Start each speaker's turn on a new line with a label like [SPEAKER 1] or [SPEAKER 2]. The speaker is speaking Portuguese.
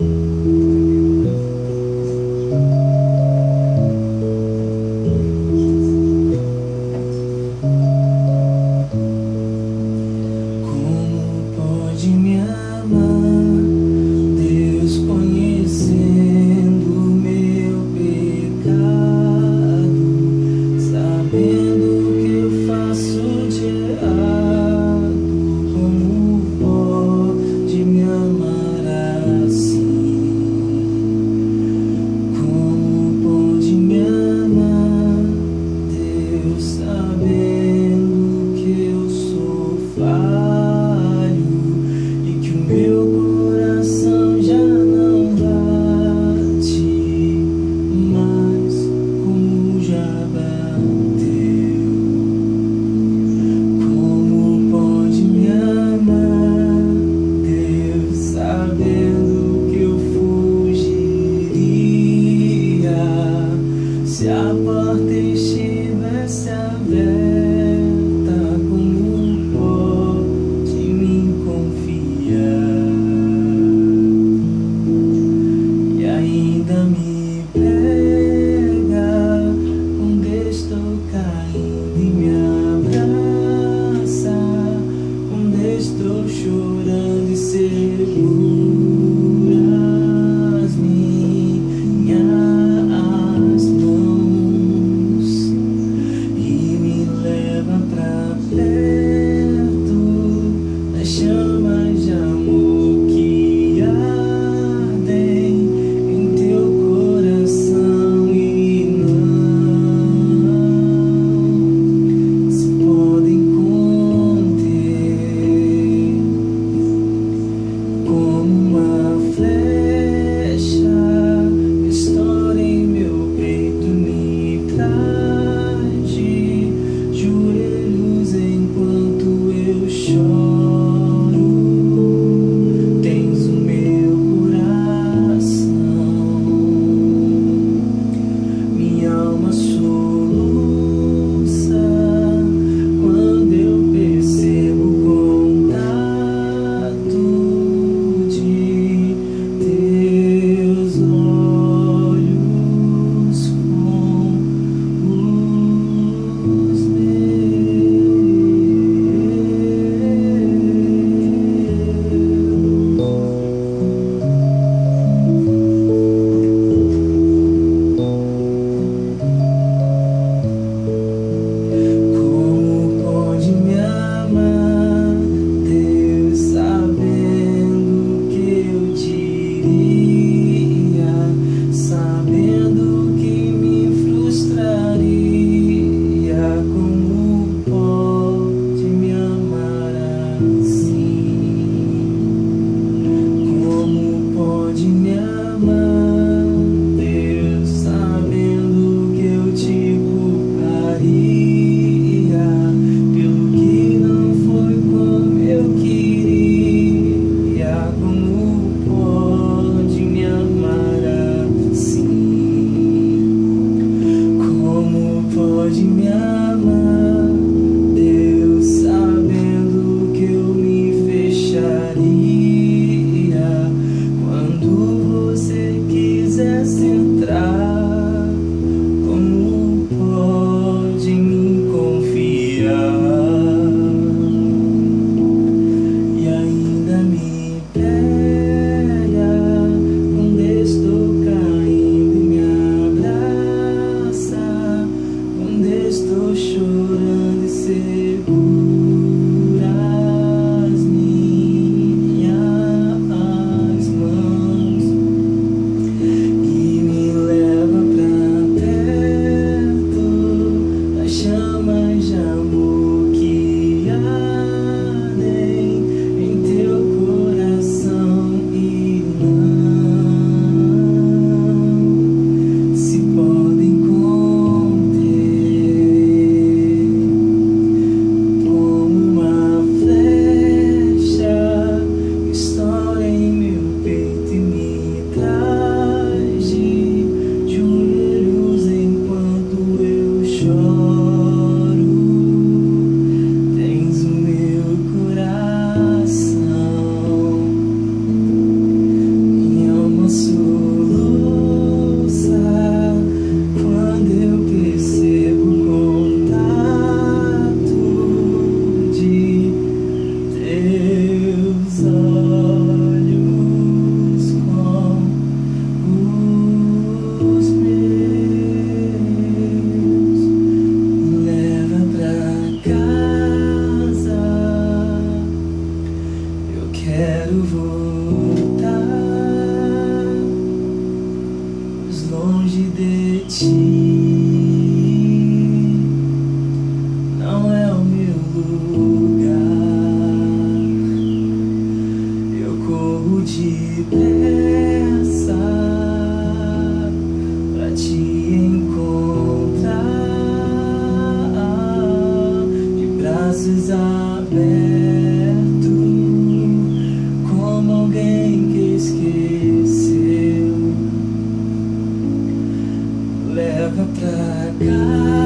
[SPEAKER 1] Mm-hmm. siapa quisesse entrar. Leva pra casa.